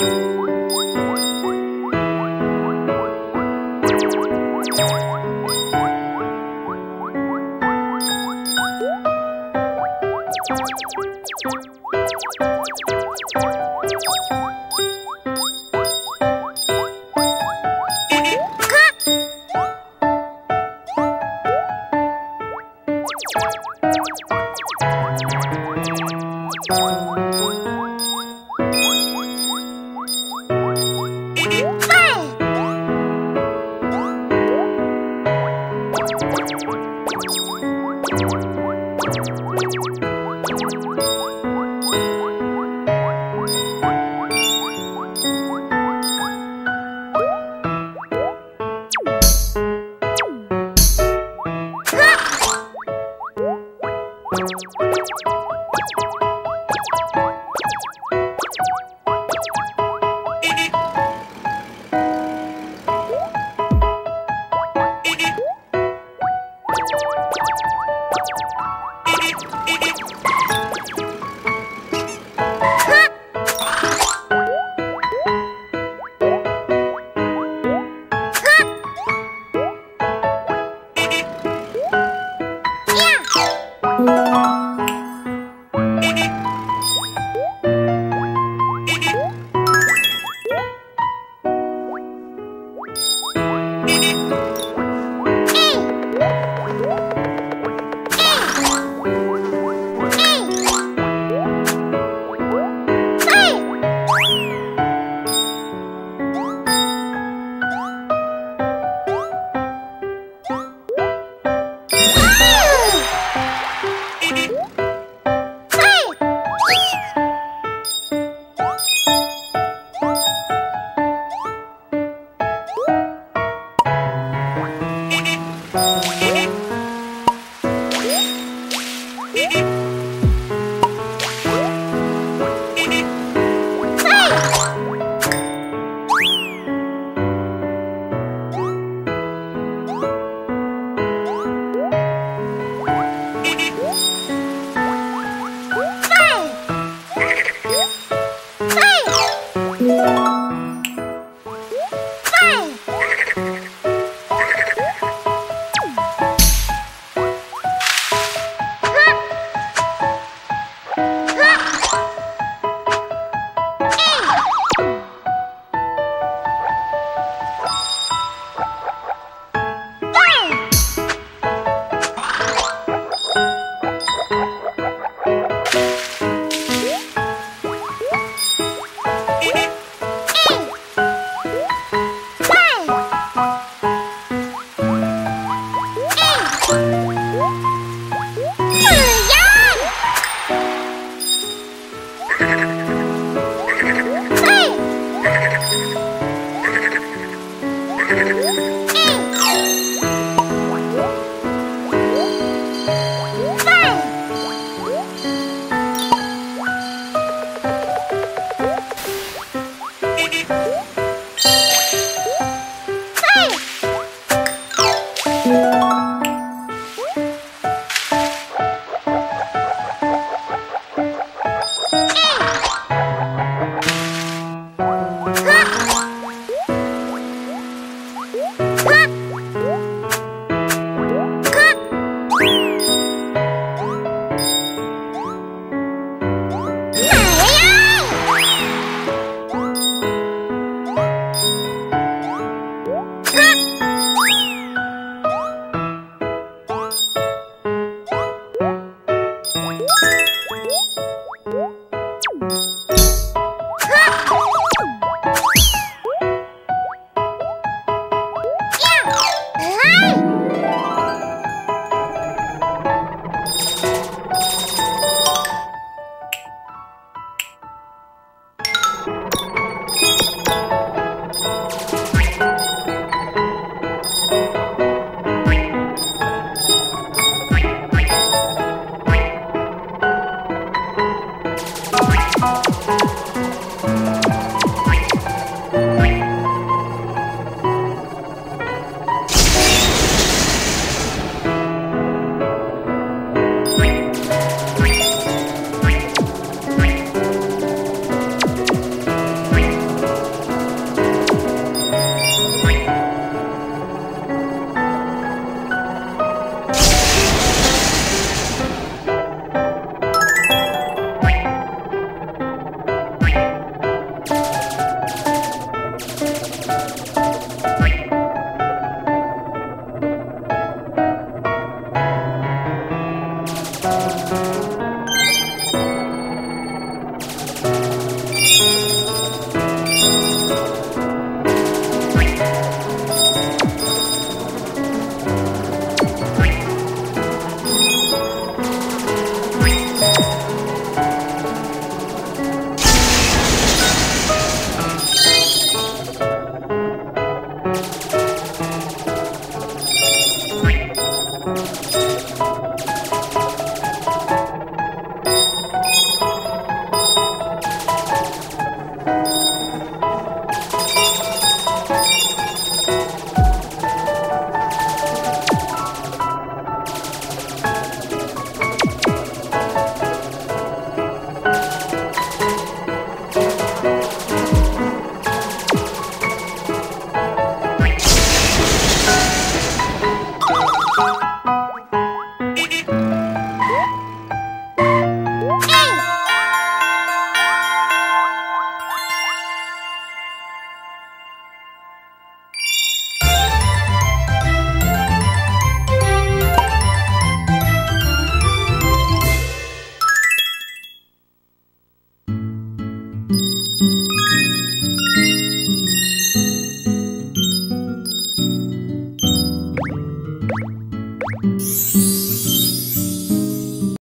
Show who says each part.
Speaker 1: Música Thank you. Thank you.